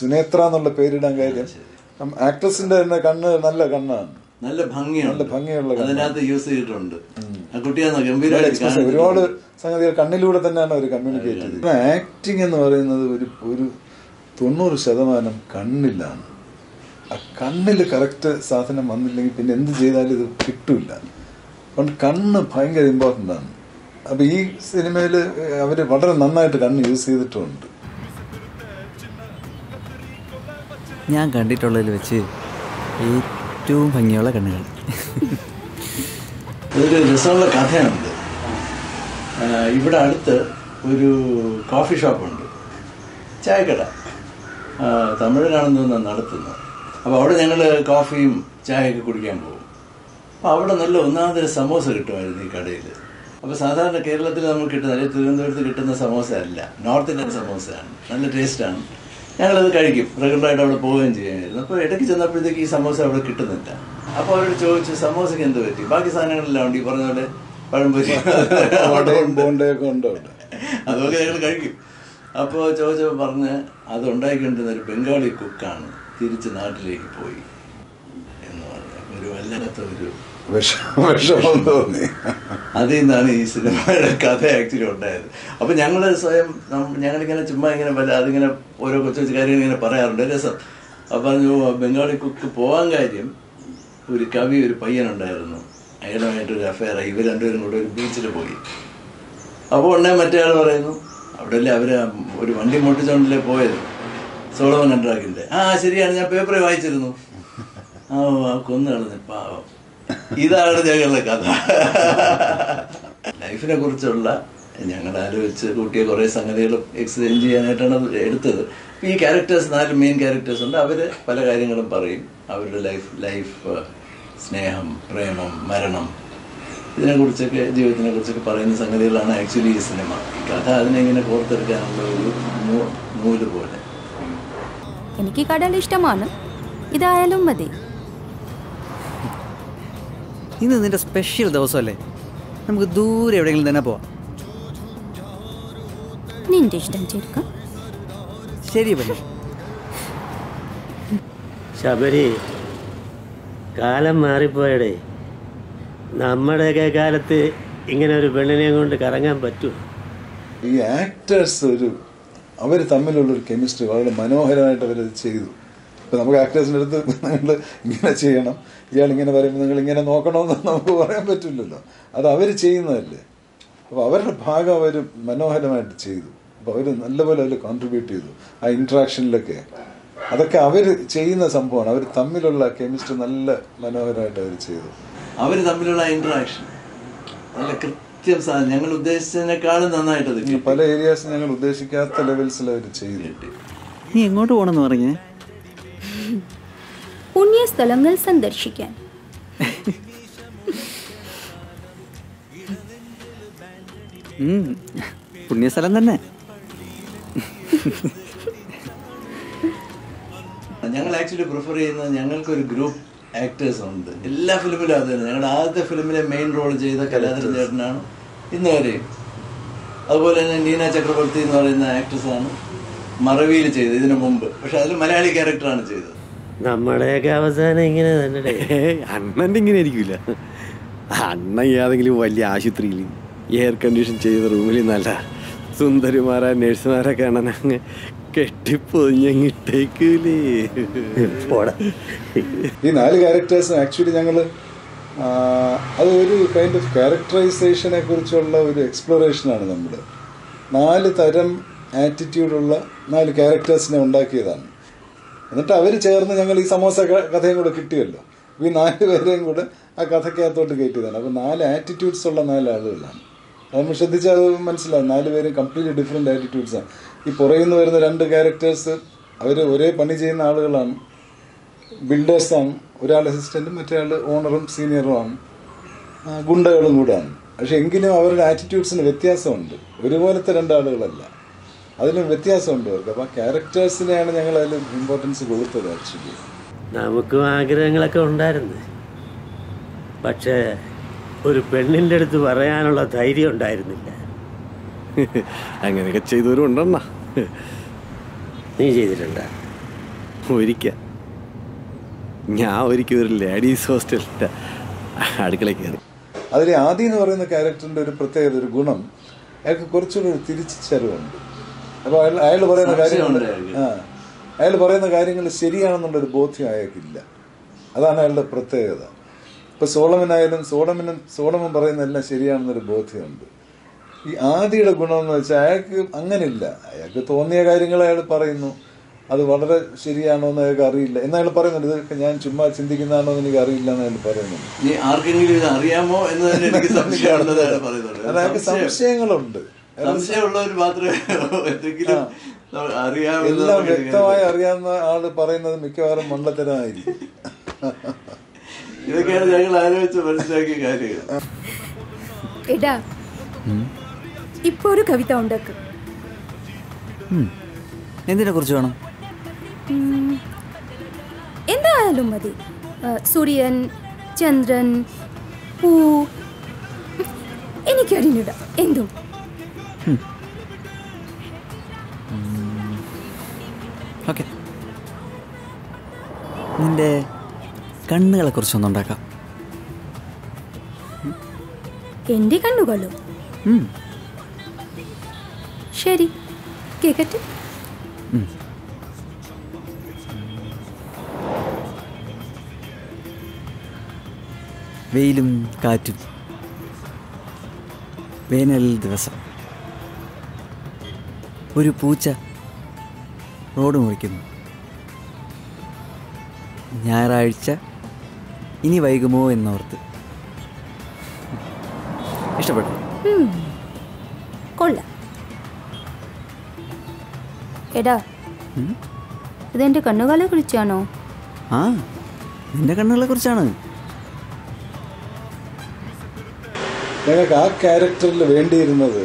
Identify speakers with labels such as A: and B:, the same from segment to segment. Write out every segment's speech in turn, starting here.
A: സുനേത്ര എന്നുള്ള പേരിടാൻ കാര്യം. ആക്ട്രസിന്റെ തന്നെ കണ്ണ് നല്ല കണ്ണാണ്.
B: നല്ല ഭംഗിയുണ്ട്.
A: നല്ല ഭംഗിയുള്ള
B: അതിനകത്ത് യൂസ് ചെയ്തിട്ടുണ്ട്. ആ ഗംഭീരമായിട്ട്.
A: ഒരുപാട് സംഗതികൾ കണ്ണിലൂടെ തന്നെയാണ് അവർ കമ്മ്യൂണിക്കേറ്റ് ചെയ്തത് ആക്ടിങ് എന്ന് പറയുന്നത് ഒരു ഒരു തൊണ്ണൂറ് ശതമാനം കണ്ണിലാണ്. ആ കണ്ണിൽ കറക്റ്റ് സാധനം വന്നില്ലെങ്കിൽ പിന്നെ എന്ത് ചെയ്താലും ഇത് കിട്ടൂല അതുകൊണ്ട് കണ്ണ് ഭയങ്കര ഇമ്പോർട്ടന്റ് ആണ്. അപ്പൊ ഈ സിനിമയിൽ അവർ വളരെ നന്നായിട്ട് കണ്ണ് യൂസ് ചെയ്തിട്ടുണ്ട്.
C: ഞാൻ കണ്ടിട്ടുള്ളതിൽ വെച്ച് ഏറ്റവും ഭംഗിയുള്ള കണ്ണുകൾ.
B: ഇതൊരു രസമുള്ള കഥയാണ് ആ, ഇവിടെ അടുത്ത് ഒരു കോഫി ഷോപ്പുണ്ട് ചായക്കട. തമിഴിലാണെന്ന് തോന്നുന്നു നടത്തുന്നത് അപ്പോൾ അവിടെ ഞങ്ങൾ കോഫിയും ചായയൊക്കെ കുടിക്കാൻ പോകും. അപ്പോൾ അവിടെ നല്ല ഒന്നാമതൊരു സമോസ കിട്ടുമായിരുന്നു ഈ കടയിൽ അപ്പോൾ സാധാരണ കേരളത്തിൽ നമുക്ക് കിട്ടുന്ന അല്ലെങ്കിൽ തിരുവനന്തപുരത്ത് കിട്ടുന്ന സമോസ അല്ല. നോർത്ത് ഇന്ത്യൻ സമോസയാണ്. നല്ല ടേസ്റ്റാണ് ഞങ്ങളത് കഴിക്കും. റെഗുലറായിട്ട് അവിടെ പോവുകയും ചെയ്യുമായിരുന്നു അപ്പോൾ ഇടയ്ക്ക് ചെന്നപ്പോഴത്തേക്ക് ഈ സമോസ അവിടെ കിട്ടുന്നില്ല. അപ്പോൾ അവരോട് ചോദിച്ചു സമോസയ്ക്ക് എന്ത് പറ്റി? ബാക്കി സാധനങ്ങളെല്ലാം ഉണ്ട്. ഈ പറഞ്ഞ പോലെ പഴംപൊരി.
A: ബോണ്ടയൊക്കെ ഉണ്ട്
B: അതൊക്കെ ഞങ്ങൾ കഴിക്കും. അപ്പോൾ ചോദിച്ചപ്പോൾ പറഞ്ഞ് അത് ഉണ്ടാക്കിക്കൊണ്ടിരുന്ന ഒരു ബംഗാളി കുക്കാണ് തിരിച്ച് നാട്ടിലേക്ക് പോയി. എന്ന് പറഞ്ഞു. ഒരു വല്ലാത്ത ഒരു
A: വിഷ- വിഷമം തോന്നി.
B: അതിൽ നിന്നാണ് ഈ സിനിമയുടെ കഥ ആക്ച്വലി ഉണ്ടായത്. അപ്പം ഞങ്ങൾ സ്വയം ഞങ്ങളിങ്ങനെ ചുമ്മാ ഇങ്ങനെ വല്ല അതിങ്ങനെ ഓരോ കൊച്ചു കൊച്ചു കാര്യങ്ങൾ ഇങ്ങനെ പറയാറുണ്ട്. രസം. അപ്പം പറഞ്ഞു ബംഗാളി കുക്ക് പോകാൻ കാര്യം ഒരു കവി ഒരു പയ്യനുണ്ടായിരുന്നു. അയാളുമായിട്ടൊരു അഫയർ ഇവർ രണ്ടുപേരും കൂടെ ഒരു ബീച്ചിൽ പോയി. അപ്പോൾ ഉടനെ മറ്റേ ആൾ പറയുന്നു അവിടെയല്ലേ അവർ ഒരു വണ്ടി മുട്ടിച്ചോണ്ടല്ലേ പോയത്? സോളോ കണ്ടാക്കിന്റെ ആ ശരിയാണ്. ഞാൻ പേപ്പറിൽ വായിച്ചിരുന്നു. ആ കൊന്നു കളഞ്ഞു പാവം. ഇതാണ് ഞങ്ങളുടെ കഥ. ലൈഫിനെ കുറിച്ചുള്ള ഞങ്ങൾ ആലോചിച്ച് കൂട്ടിയ കുറേ സംഗതികളും എക്സ്പ്ലെയിൻ ചെയ്യാനായിട്ടാണ് അത് എടുത്തത്. ഈ ക്യാരക്ടേഴ്സ് നാല് മെയിൻ ക്യാരക്ടേഴ്സ് ഉണ്ട്. അവർ പല കാര്യങ്ങളും പറയും. അവരുടെ ലൈഫ് ലൈഫ് സ്നേഹം പ്രേമം മരണം ഇതിനെക്കുറിച്ചൊക്കെ ജീവിതത്തിനെ കുറിച്ചൊക്കെ പറയുന്ന സംഗതികളാണ് ആക്ച്വലി ഈ സിനിമ കഥ അതിനെ ഇങ്ങനെ ഒരു നൂൽ പോലെ.
D: എനിക്ക് കടൽ ഇഷ്ടമാണ്. ഇതായാലും മതി.
C: ഇന്ന് നിന്റെ സ്പെഷ്യൽ ദിവസമല്ലേ? നമുക്ക് ദൂരെ എവിടെയെങ്കിലും തന്നെ പോവാം.
D: നിന്റെ ഇഷ്ടം ചേർക്കാം
C: ശരി പല്ലേ
E: ശബരി കാലം മാറിപ്പോയടേ. നമ്മുടെയൊക്കെ കാലത്ത് ഇങ്ങനെ ഒരു പെണ്ണിനെ കൊണ്ട് കറങ്ങാൻ പറ്റൂ
A: ഈ ആക്ടേഴ്സ് ഒരു അവർ തമ്മിലുള്ള ഒരു കെമിസ്ട്രി വളരെ മനോഹരമായിട്ട് അവരത് ചെയ്തു. ഇപ്പൊ നമുക്ക് ആക്ടേഴ്സിന്റെ അടുത്ത് നിങ്ങൾ ഇങ്ങനെ ചെയ്യണം. ഇയാൾ ഇങ്ങനെ പറയുമ്പോൾ നിങ്ങൾ ഇങ്ങനെ നോക്കണമെന്ന് നമുക്ക് പറയാൻ പറ്റില്ലല്ലോ. അത് അവർ ചെയ്യുന്നതല്ലേ. അപ്പൊ അവരുടെ ഭാഗം അവർ മനോഹരമായിട്ട് ചെയ്തു. അപ്പൊ അവർ നല്ലപോലെ അവർ കോൺട്രിബ്യൂട്ട് ചെയ്തു. ആ ഇന്ററാക്ഷനിലൊക്കെ അതൊക്കെ അവർ ചെയ്യുന്ന സംഭവമാണ്. അവർ തമ്മിലുള്ള കെമിസ്ട്രി നല്ല മനോഹരമായിട്ട് അവർ ചെയ്തു.
B: അവർ തമ്മിലുള്ള ഇന്ററാക്ഷൻ നല്ല കൃത്യം സാധനം ഞങ്ങൾ ഉദ്ദേശിച്ചതിനേക്കാളും നന്നായിട്ട്.
A: പല ഏരിയാസ് ഞങ്ങൾ ഉദ്ദേശിക്കാത്ത ലെവൽസിൽ അവർ ചെയ്തിട്ട്
C: നീ എങ്ങോട്ട് പോകണമെന്ന് പറഞ്ഞേ?
D: പുണ്യസ്ഥലങ്ങൾ സന്ദർശിക്കാൻ.
C: പുണ്യസ്ഥലം തന്നെ.
B: ഞങ്ങൾ ആക്ച്വലി പ്രിഫർ ചെയ്യുന്നത് ഞങ്ങൾക്ക് ഒരു ഗ്രൂപ്പ് ആക്ടേഴ്സ് ഉണ്ട്. എല്ലാ ഫിലിമിലും അത് തന്നെ. ഞങ്ങളുടെ ആദ്യത്തെ ഫിലിമിലെ മെയിൻ റോൾ ചെയ്ത കലാധരൻ ചേട്ടനാണ് ഇന്ന് വരെയും അതുപോലെ തന്നെ നീന ചക്രവർത്തി എന്ന് പറയുന്ന ആക്ട്രസ് ആണ് മറവിയിൽ ചെയ്തത് ഇതിനു മുമ്പ്. പക്ഷെ അതിൽ മലയാളി ക്യാരക്ടറാണ് ചെയ്തത്.
E: നമ്മുടെയൊക്കെ അവസാനം ഇങ്ങനെ തന്നെ
F: അണ്ണന്റെ ഇങ്ങനെ ആയിരിക്കില്ല അണ്ണ ഏതെങ്കിലും വലിയ ആശുപത്രിയിൽ എയർ കണ്ടീഷൻ ചെയ്ത റൂമിൽ നല്ല സുന്ദരിമാരായ നഴ്സുമാരൊക്കെ അണ്ണൻ അങ്ങ് കെട്ടിപ്പൊതിഞ്ഞങ്ങിട്ടേക്കൂലേ
E: പോടാ.
A: ഈ നാല് ക്യാരക്ടേഴ്സ് ആക്ച്വലി ഞങ്ങൾ അത് ഒരു കൈൻഡ് ഓഫ് ക്യാരക്ടറൈസേഷനെ കുറിച്ചുള്ള ഒരു എക്സ്പ്ലോറേഷനാണ് നമ്മൾ നാല് തരം ആറ്റിറ്റ്യൂഡുള്ള നാല് ക്യാരക്ടേഴ്സിനെ ഉണ്ടാക്കിയതാണ്. എന്നിട്ട് അവർ ചേർന്ന് ഞങ്ങൾ ഈ സമോസ കഥയും കൂടെ കിട്ടിയല്ലോ. ഈ നാല് പേരെയും കൂടെ ആ കഥക്കകത്തോട്ട് കയറ്റിയതാണ്. അപ്പോൾ നാല് ആറ്റിറ്റ്യൂഡ്സ് ഉള്ള നാല് ആളുകളാണ്. അത് നമ്മൾ ശ്രദ്ധിച്ചാൽ അത് മനസ്സിലാവും. നാല് പേരും കംപ്ലീറ്റ്ലി ഡിഫറെന്റ് ആറ്റിറ്റ്യൂഡ്സാണ് ഈ പുറയിൽ നിന്ന് വരുന്ന രണ്ട് ക്യാരക്ടേഴ്സ് അവർ ഒരേ പണി ചെയ്യുന്ന ആളുകളാണ്. ബിൽഡേഴ്സാണ് ഒരാൾ അസിസ്റ്റന്റും മറ്റേ ആൾ ഓണറും സീനിയറും ആണ്. ആ, ഗുണ്ടകളും കൂടാണ് പക്ഷെ എങ്കിലും അവരുടെ ആറ്റിറ്റ്യൂഡ്സിന് വ്യത്യാസമുണ്ട്. ഒരുപോലത്തെ രണ്ടാളുകളല്ല അതിന് വ്യത്യാസമുണ്ട് അവർക്ക്. അപ്പോൾ ക്യാരക്ടേഴ്സിനെയാണ് ഞങ്ങൾ അതിൽ ഇമ്പോർട്ടൻസ് കൊടുത്തത് ആക്ച്വലി
E: നമുക്കും ആഗ്രഹങ്ങളൊക്കെ ഉണ്ടായിരുന്നു. പക്ഷേ ഒരു പെണ്ണിന്റെ അടുത്ത് പറയാനുള്ള ധൈര്യം ഉണ്ടായിരുന്നില്ല.
F: അങ്ങനെയൊക്കെ ചെയ്തവരും ഉണ്ടെണ്ണ
E: നീ ചെയ്തിട്ടുണ്ട?
F: ഒരിക്ക ഞാൻ ഒരിക്കൽ ഒരു ലേഡീസ് ഹോസ്റ്റലിന്റെ അടുക്കള കയറി.
A: അതിൽ ആദി എന്ന് പറയുന്ന ക്യാരക്ടറിന്റെ ഒരു പ്രത്യേകത ഒരു ഗുണം അയാൾക്ക് കുറച്ചുകൂടി ഒരു തിരിച്ചറിവുണ്ട് അപ്പോൾ അയാൾ അയാൾ പറയുന്ന കാര്യങ്ങൾ അയാൾ പറയുന്ന കാര്യങ്ങൾ ശരിയാണെന്നുള്ളൊരു ബോധ്യം അയാൾക്കില്ല അതാണ് അയാളുടെ പ്രത്യേകത. ഇപ്പൊ സോളമനായാലും സോളമനും സോളമൻ പറയുന്നതെല്ലാം ശരിയാണെന്നൊരു ബോധ്യമുണ്ട്. ഈ ആദിയുടെ ഗുണം എന്ന് വെച്ചാൽ അയാൾക്ക് അങ്ങനെയില്ല. അയാൾക്ക് തോന്നിയ കാര്യങ്ങൾ അയാൾ പറയുന്നു. അത് വളരെ ശരിയാണോ എന്ന് അയാൾക്ക് അറിയില്ല. എന്ന് അയാൾ പറയുന്നുണ്ട്. ഇതൊക്കെ ഞാൻ ചുമ്മാ ചിന്തിക്കുന്നതാണോ എന്ന് എനിക്ക് അറിയില്ല എന്ന് അയാൾ പറയുന്നുണ്ട്.
B: ആർക്കെങ്കിലും ഇത് അറിയാമോ എന്ന്
A: അയാൾക്ക് സംശയങ്ങളുണ്ട്.
B: സംശയമുള്ളവർ മാത്രമേ എന്തെങ്കിലും
A: എല്ലാം വ്യക്തമായി അറിയാവുന്ന ആൾ പറയുന്നത് മിക്കവാറും മണ്ടത്തരമായിരിക്കും.
B: ഇതൊക്കെയാണ് ഞങ്ങൾ ആലോചിച്ച് മനസ്സിലാക്കിയ കാര്യങ്ങൾ.
D: എടാ ഇപ്പൊ ഒരു കവിത ഉണ്ടാക്കും.
C: എന്തിനെ കുറിച്ച് വേണം?
D: എന്തായാലും മതി. സൂര്യൻ ചന്ദ്രൻ പൂ. എനിക്കറിഞ്ഞിട എന്തും.
C: ഓക്കെ. നിന്റെ കണ്ണുകളെ കുറിച്ചൊന്നുണ്ടാക്കാം
D: എന്റെ കണ്ണുകളോ? ശരി. കേക്കട്ടെ.
C: വെയിലും കാറ്റും. വേനൽ ദിവസം. ഒരു പൂച്ച റോഡ് മുറിക്കുന്നു ഞായറാഴ്ച ഇനി വൈകുമോ എന്നോർത്ത്. ഇഷ്ടപ്പെട്ടു.
D: കൊള്ളാം. എടാ ഇതെന്റെ കണ്ണുകാലെ കുറിച്ചാണോ?
C: ആ നിന്റെ കണ്ണുകളെ കുറിച്ചാണ്.
A: ഞങ്ങൾക്ക് ആ ക്യാരക്ടറിൽ വേണ്ടിയിരുന്നത്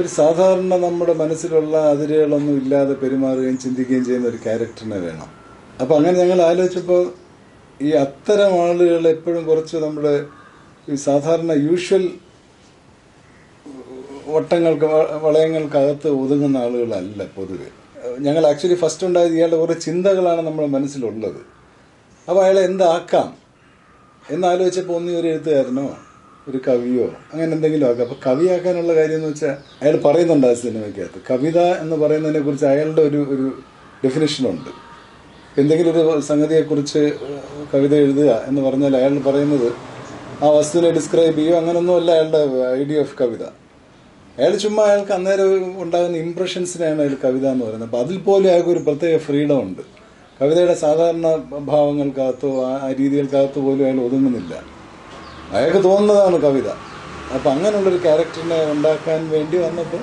A: ഒരു സാധാരണ നമ്മുടെ മനസ്സിലുള്ള അതിരുകളൊന്നും ഇല്ലാതെ പെരുമാറുകയും ചിന്തിക്കുകയും ചെയ്യുന്ന ഒരു ക്യാരക്ടറിനെ വേണം. അപ്പം അങ്ങനെ ഞങ്ങൾ ആലോചിച്ചപ്പോൾ ഈ അത്തരം ആളുകൾ എപ്പോഴും കുറച്ച് നമ്മുടെ ഈ സാധാരണ യൂഷ്വൽ വട്ടങ്ങൾക്ക് വളയങ്ങൾക്കകത്ത് ഒതുങ്ങുന്ന ആളുകളല്ല പൊതുവെ. ഞങ്ങൾ ആക്ച്വലി ഫസ്റ്റ് ഉണ്ടായത് ഇയാളുടെ കുറേ ചിന്തകളാണ് നമ്മുടെ മനസ്സിലുള്ളത്. അപ്പോൾ അയാളെ എന്താക്കാം? എന്നാലോചിച്ചപ്പോൾ ഒന്നും ഒരു എഴുത്തുകാരനോ ഒരു കവിയോ അങ്ങനെ എന്തെങ്കിലും ആക്കാം അപ്പോൾ കവിയാക്കാനുള്ള കാര്യം എന്ന് വെച്ചാൽ അയാൾ പറയുന്നുണ്ട് ആ സിനിമയ്ക്കകത്ത്. കവിത എന്ന് പറയുന്നതിനെ കുറിച്ച് അയാളുടെ ഒരു ഒരു ഡെഫിനേഷനുണ്ട് എന്തെങ്കിലും ഒരു സംഗതിയെക്കുറിച്ച് കവിത എഴുതുക എന്ന് പറഞ്ഞാൽ അയാൾ പറയുന്നത് ആ വസ്തുവിനെ ഡിസ്ക്രൈബ് ചെയ്യുക അങ്ങനൊന്നുമല്ല അയാളുടെ ഐഡിയ ഓഫ് കവിത. അയാൾ ചുമ്മാ അയാൾക്ക് അന്നേരം ഉണ്ടാകുന്ന ഇംപ്രഷൻസിനെയാണ് അയാൾ കവിത എന്ന് പറയുന്നത്. അപ്പം അതിൽ പോലും അയാൾക്ക് ഒരു പ്രത്യേക ഫ്രീഡം ഉണ്ട്. കവിതയുടെ സാധാരണ ഭാവങ്ങൾക്കകത്തോ ആ രീതികൾക്കകത്തോ പോലും അയാൾ ഒതുങ്ങുന്നില്ല. അയാൾക്ക് തോന്നുന്നതാണ് കവിത. അപ്പം അങ്ങനെയുള്ളൊരു ക്യാരക്ടറിനെ ഉണ്ടാക്കാൻ വേണ്ടി വന്നപ്പോൾ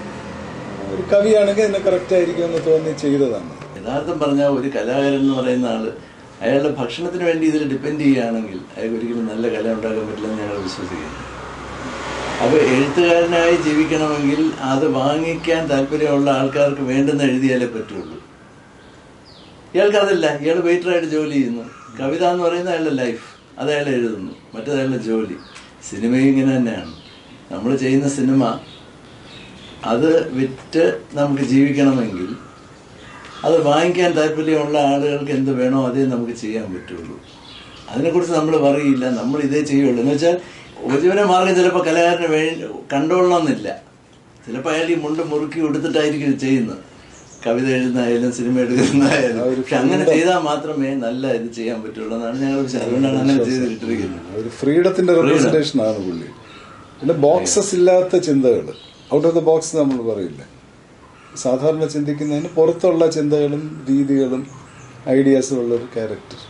A: ഒരു കവിയാണെങ്കിൽ എന്നെ കറക്റ്റ് ആയിരിക്കും എന്ന് തോന്നി ചെയ്തതാണ്.
B: യഥാർത്ഥം പറഞ്ഞാൽ ഒരു കലാകാരൻ എന്ന് പറയുന്ന ആൾ അയാളുടെ ഭക്ഷണത്തിന് വേണ്ടി ഇതിൽ ഡിപ്പെൻഡ് ചെയ്യുകയാണെങ്കിൽ അയാൾക്ക് ഒരിക്കലും നല്ല കല ഉണ്ടാക്കാൻ പറ്റില്ലെന്ന് ഞങ്ങൾ വിശ്വസിക്കുന്നു. അപ്പോൾ എഴുത്തുകാരനായി ജീവിക്കണമെങ്കിൽ അത് വാങ്ങിക്കാൻ താല്പര്യമുള്ള ആൾക്കാർക്ക് വേണ്ടെന്ന് എഴുതിയാലേ പറ്റുള്ളൂ. ഇയാൾക്ക് അതല്ല ഇയാൾ വെയിറ്ററായിട്ട് ജോലി ചെയ്യുന്നു. കവിത എന്ന് പറയുന്ന അയാളുടെ ലൈഫ് അത് അയാൾ എഴുതുന്നു. മറ്റേത് അയാളുടെ ജോലി. സിനിമയും ഇങ്ങനെ തന്നെയാണ്. നമ്മൾ ചെയ്യുന്ന സിനിമ അത് വിറ്റ് നമുക്ക് ജീവിക്കണമെങ്കിൽ അത് വാങ്ങിക്കാൻ താല്പര്യമുള്ള ആളുകൾക്ക് എന്ത് വേണോ അതേ നമുക്ക് ചെയ്യാൻ പറ്റുള്ളൂ. അതിനെക്കുറിച്ച് നമ്മൾ പറയില്ല. നമ്മൾ ഇതേ ചെയ്യുള്ളൂ. എന്ന് വെച്ചാൽ ഉപജീവന മാർഗം ചിലപ്പോൾ കലാകാരന് വേ കണ്ടോളണമെന്നില്ല. ചിലപ്പോൾ അയാൾ ഈ മുണ്ട് മുറുക്കി എടുത്തിട്ടായിരിക്കും ചെയ്യുന്നത്. കവിത എഴുതുന്നതായാലും സിനിമ എടുക്കുന്നതായാലും പക്ഷെ അങ്ങനെ ചെയ്താൽ മാത്രമേ നല്ല ഇത് ചെയ്യാൻ പറ്റുള്ളൂ എന്നാണ് ഞങ്ങൾ അതുകൊണ്ടാണ് അങ്ങനെ ചെയ്തിട്ടിരിക്കുന്നത്.
A: ഒരു ഫ്രീഡത്തിന്റെ റെപ്രസെന്റേഷൻ ആണ് പുള്ളി. പിന്നെ ബോക്സസ് ഇല്ലാത്ത ചിന്തകൾ. ഔട്ട് ഓഫ് ദ ബോക്സ് നമ്മൾ പറയില്ല? സാധാരണ ചിന്തിക്കുന്നതിന് പുറത്തുള്ള ചിന്തകളും രീതികളും ഐഡിയാസും ഉള്ള ഒരു ക്യാരക്ടർ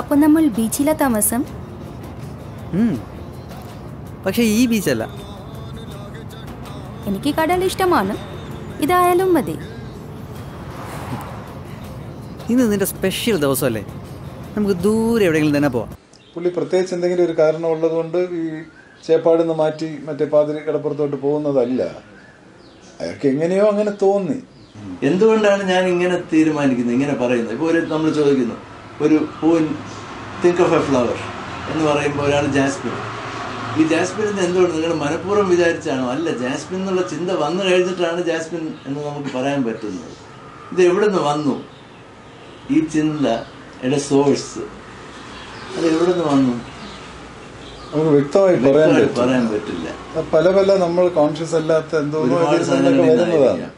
D: അപ്പൊ നമ്മൾ ബീച്ചിലെ താമസം?
C: പക്ഷേ ഈ ബീച്ചല്ല
D: എനിക്ക് കടൽ ഇഷ്ടമാണ്. ഇതായാലും മതി.
C: ഇന്ന് നിന്റെ സ്പെഷ്യൽ ദിവസമല്ലേ? നമുക്ക് ദൂരെ എവിടെയെങ്കിലും തന്നെ പോവാം.
A: പുള്ളി പ്രത്യേകിച്ച് എന്തെങ്കിലും ഒരു കാരണം ഉള്ളതുകൊണ്ട് ഈ ചേപ്പാടിൽ നിന്ന് മാറ്റി മറ്റേ പാതിരി കടപ്പുറത്തോട്ട് പോകുന്നതല്ല. അയാൾക്ക് എങ്ങനെയോ അങ്ങനെ തോന്നി.
B: എന്തുകൊണ്ടാണ് ഞാൻ ഇങ്ങനെ തീരുമാനിക്കുന്നത്? ഇങ്ങനെ പറയുന്നത്? ഇപ്പോൾ ഒരു നമ്മൾ ചോദിക്കുന്നു. ഒരു പൂൻ തിങ്ക് ഓഫ് എ ഫ്ലവർ എന്ന് പറയുമ്പോൾ ഒരാൾ ജാസ്മിൻ. ഈ ജാസ്മിൻ എന്ന് എന്തുകൊണ്ട് നിങ്ങൾ മനഃപൂർവം വിചാരിച്ചാണോ? അല്ല ജാസ്മിൻ എന്നുള്ള ചിന്ത വന്നു കഴിഞ്ഞിട്ടാണ് ജാസ്മിൻ എന്ന് നമുക്ക് പറയാൻ പറ്റുന്നത്. ഇത് എവിടെ നിന്ന് വന്നു? ഈ ചിന്തയുടെ സോഴ്സ് അത് എവിടെ നിന്ന് വന്നു?
A: നമുക്ക് വ്യക്തമായി പറയാൻ
B: പറ്റില്ല.
A: പല പല നമ്മൾ കോൺഷ്യസ് അല്ലാത്ത എന്തോ വരുന്നതാണ്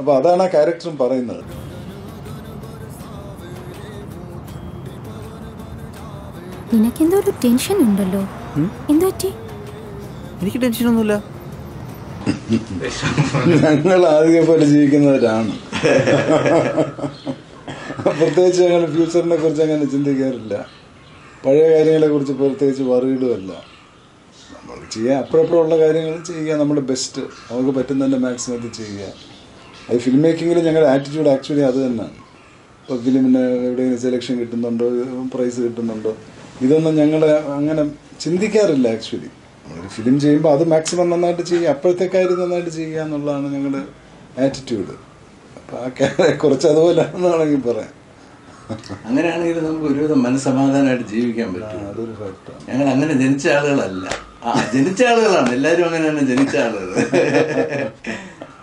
A: അപ്പൊ അതാണ് ആ ക്യാരക്ടറും പറയുന്നത്.
D: നിനക്കെന്തോ ഒരു ടെൻഷൻ ഉണ്ടല്ലോ.
C: എനിക്ക് ടെൻഷനൊന്നുമില്ല
A: ഞങ്ങൾ ആദ്യം പോലെ ജീവിക്കുന്നവരാണ്. പ്രത്യേകിച്ച് ഞങ്ങൾ ഫ്യൂച്ചറിനെ കുറിച്ച് അങ്ങനെ ചിന്തിക്കാറില്ല. പഴയ കാര്യങ്ങളെ കുറിച്ച് പ്രത്യേകിച്ച് വറിയിടുമല്ല നമ്മൾ ചെയ്യാൻ അപ്പോഴപ്പോഴുള്ള കാര്യങ്ങൾ ചെയ്യുക നമ്മുടെ ബെസ്റ്റ് നമുക്ക് പറ്റുന്നതിന്റെ അത് ചെയ്യുക. അത് ഫിലിം മേക്കിങ്ങിൽ ഞങ്ങളുടെ ആറ്റിറ്റ്യൂഡ് ആക്ച്വലി അത് തന്നെയാണ്. ഇപ്പോൾ ഫിലിമിന് എവിടെയെങ്കിലും സെലക്ഷൻ കിട്ടുന്നുണ്ടോ? പ്രൈസ് കിട്ടുന്നുണ്ടോ? ഇതൊന്നും ഞങ്ങളുടെ അങ്ങനെ ചിന്തിക്കാറില്ല ആക്ച്വലി നമ്മളൊരു ഫിലിം ചെയ്യുമ്പോൾ അത് മാക്സിമം നന്നായിട്ട് ചെയ്യുക അപ്പോഴത്തെ കാര്യം നന്നായിട്ട് ചെയ്യുക എന്നുള്ളതാണ് ഞങ്ങളുടെ ആറ്റിറ്റ്യൂഡ് അപ്പോൾ ആ കുറച്ച് അതുപോലെയാണെന്ന് വേണമെങ്കിൽ പറയാം.
B: അങ്ങനെയാണെങ്കിൽ നമുക്ക് ഒരുവിധം മനസ്സമാധാനമായിട്ട് ജീവിക്കാൻ പറ്റും
A: അതൊരു ഫാക്ടറാണ്
B: ഞങ്ങൾ അങ്ങനെ ജനിച്ച ആളുകളല്ല. ആ ജനിച്ച ആളുകളാണ്. എല്ലാവരും അങ്ങനെ തന്നെ ജനിച്ച ആളുകൾ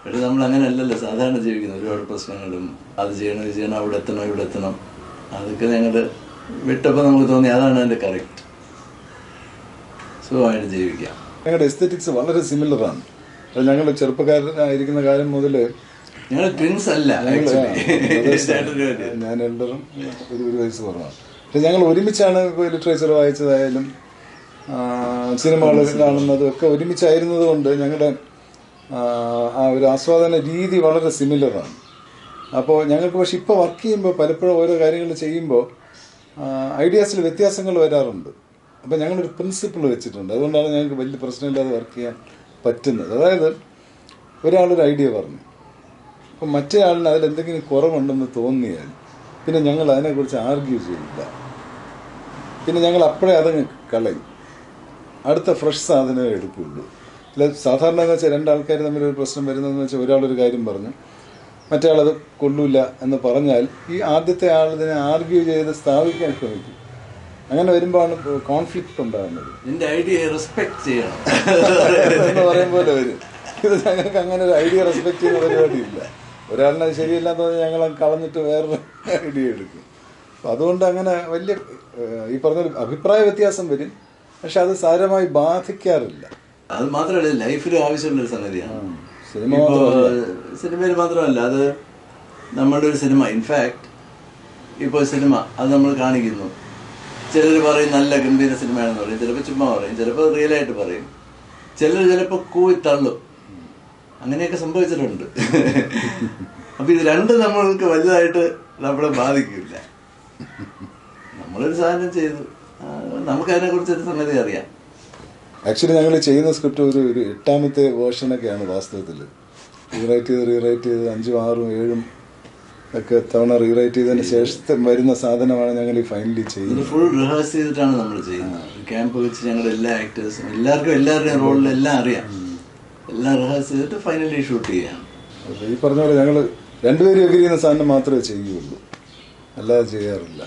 B: പക്ഷെ നമ്മൾ അങ്ങനെ അല്ലല്ലോ. സാധാരണ ജീവിക്കുന്നത് ഒരുപാട് പ്രശ്നങ്ങളും അത് ചെയ്യണം ഇത് ചെയ്യണം അവിടെ എത്തണം ഇവിടെ എത്തണം. അതൊക്കെ ഞങ്ങൾ വിട്ടപ്പോൾ നമുക്ക് തോന്നി അതാണ് അതിന്റെ കറക്റ്റ് സുഖമായിട്ട് ജീവിക്കാം.
A: ഞങ്ങളുടെ എസ്തെറ്റിക്സ് വളരെ സിമിലറാണ് അത് ഞങ്ങൾ ചെറുപ്പക്കാരനായിരിക്കുന്ന കാലം മുതൽ
B: ഞങ്ങൾ ട്വിൻസ് അല്ല.
A: ഞാൻ എൽഡറും ഒരു ഒരു വയസ്സ് കുറവാണ്. പക്ഷെ ഞങ്ങൾ ഒരുമിച്ചാണ് ലിറ്ററേച്ചർ വായിച്ചതായാലും സിനിമകൾ കാണുന്നതും ഒക്കെ ഒരുമിച്ചായിരുന്നത് കൊണ്ട് ഞങ്ങളുടെ ആ ഒരു ആസ്വാദന രീതി വളരെ സിമിലറാണ് അപ്പോൾ ഞങ്ങൾക്ക് പക്ഷെ ഇപ്പോൾ വർക്ക് ചെയ്യുമ്പോൾ പലപ്പോഴും ഓരോ കാര്യങ്ങൾ ചെയ്യുമ്പോൾ ഐഡിയാസിൽ വ്യത്യാസങ്ങൾ വരാറുണ്ട്. അപ്പോൾ ഞങ്ങളൊരു പ്രിൻസിപ്പിൾ വെച്ചിട്ടുണ്ട്. അതുകൊണ്ടാണ് ഞങ്ങൾക്ക് വലിയ പ്രശ്നമില്ലാതെ വർക്ക് ചെയ്യാൻ പറ്റുന്നത്. അതായത് ഒരാളൊരു ഐഡിയ പറഞ്ഞു. അപ്പം മറ്റേ ആളിന് അതിൽ എന്തെങ്കിലും കുറവുണ്ടെന്ന് തോന്നിയാൽ പിന്നെ ഞങ്ങൾ അതിനെക്കുറിച്ച് ആർഗ്യൂ ചെയ്യില്ല. പിന്നെ ഞങ്ങൾ അപ്പോഴേ അതങ്ങ് കളയും. അടുത്ത ഫ്രഷ് സാധനമേ എടുക്കുള്ളൂ. അല്ല സാധാരണ എന്ന് വെച്ചാൽ രണ്ടാൾക്കാർ തമ്മിൽ ഒരു പ്രശ്നം വരുന്നതെന്ന് വെച്ചാൽ ഒരാളൊരു കാര്യം പറഞ്ഞു. മറ്റേ ആളത് കൊള്ളൂല എന്ന് പറഞ്ഞാൽ ഈ ആദ്യത്തെ ആൾ ഇതിനെ ആർഗ്യൂ ചെയ്ത് സ്ഥാപിക്കാൻ ശ്രമിക്കും. അങ്ങനെ വരുമ്പോഴാണ് കോൺഫ്ലിക്റ്റ് ഉണ്ടാകുന്നത്.
B: എന്റെ ഐഡിയ റെസ്പെക്ട് ചെയ്യണം.
A: എന്ന് പറയും പോലെ വരും. ഇത് ഞങ്ങൾക്ക് അങ്ങനെ ഒരു ഐഡിയ റെസ്പെക്ട് ചെയ്യുന്ന പരിപാടിയില്ല. ഒരാളിനെ ഒരാളിനത് ശരിയല്ലാന്ന് പറഞ്ഞാൽ ഞങ്ങൾ കളഞ്ഞിട്ട് വേറൊരു ഐഡിയ എടുക്കും. അപ്പൊ അതുകൊണ്ട് അങ്ങനെ വലിയ ഈ പറഞ്ഞ അഭിപ്രായ വ്യത്യാസം വരും. പക്ഷെ അത് സാരമായി ബാധിക്കാറില്ല.
B: അത് മാത്രമല്ല ലൈഫിൽ ആവശ്യമുള്ള സംഗതിയാണ്.
A: സിനിമ
B: സിനിമയിൽ മാത്രമല്ല അത് നമ്മളുടെ ഒരു സിനിമ. ഇൻഫാക്ട് ഇപ്പോൾ സിനിമ അത് നമ്മൾ കാണിക്കുന്നു. ചിലർ പറയും നല്ല ഗംഭീര സിനിമയാണെന്ന് പറയും ചിലപ്പോൾ ചുമ്മാ പറയും ചിലപ്പോൾ റിയലായിട്ട് പറയും. ചിലർ ചിലപ്പോൾ കൂയി തള്ളും. അങ്ങനെയൊക്കെ സംഭവിച്ചിട്ടുണ്ട്. അപ്പൊ ഇത് രണ്ടും നമ്മൾക്ക് വലുതായിട്ട് നമ്മളെ ബാധിക്കില്ല. നമ്മളൊരു സാധനം ചെയ്തു. നമുക്കതിനെ കുറിച്ച് ഒരു സംഗതി അറിയാം.
A: ആക്ച്വലി ഞങ്ങൾ ചെയ്യുന്ന സ്ക്രിപ്റ്റ് ഒരു ഒരു എട്ടാമത്തെ വേർഷനൊക്കെയാണ് വാസ്തവത്തിൽ റീറൈറ്റ് ചെയ്ത് റീറൈറ്റ് ചെയ്ത് അഞ്ചും ആറും ഏഴും ഒക്കെ തവണ റീറൈറ്റ് ചെയ്തതിന് ശേഷത്തെ വരുന്ന സാധനമാണ് ഞങ്ങൾ ഈ ഫൈനലി ചെയ്യുന്നത്.
B: ഫുൾ റിഹേഴ്സ് ചെയ്തിട്ടാണ് നമ്മൾ ചെയ്യുന്നത്. ക്യാമ്പ് വെച്ച് ഞങ്ങളുടെ എല്ലാ ആക്ടേഴ്സും എല്ലാവർക്കും എല്ലാവരുടെയും റോളിൽ എല്ലാം അറിയാം. എല്ലാം റിഹേഴ്സ് ചെയ്തിട്ട് ഫൈനലി ഷൂട്ട് ചെയ്യാം.
A: ഈ പറഞ്ഞ പോലെ ഞങ്ങൾ രണ്ടുപേരും എഗ്രി ചെയ്യുന്ന സാധനം മാത്രമേ ചെയ്യുള്ളൂ അല്ലാതെ ചെയ്യാറില്ല.